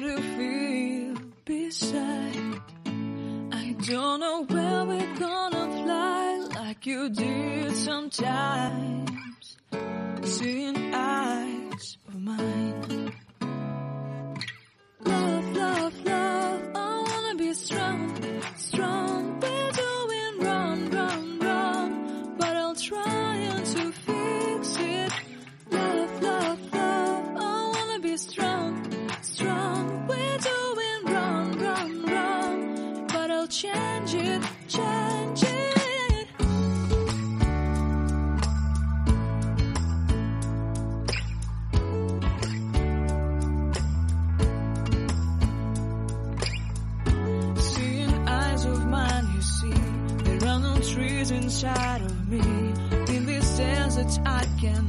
to feel beside. I don't know where we're gonna fly like you did sometimes. Seeing eyes of mine. Love, love, love. I wanna be strong, strong. trees inside of me. In this sense I can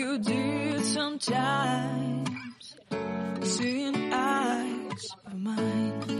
you did sometimes, seeing eyes of mine.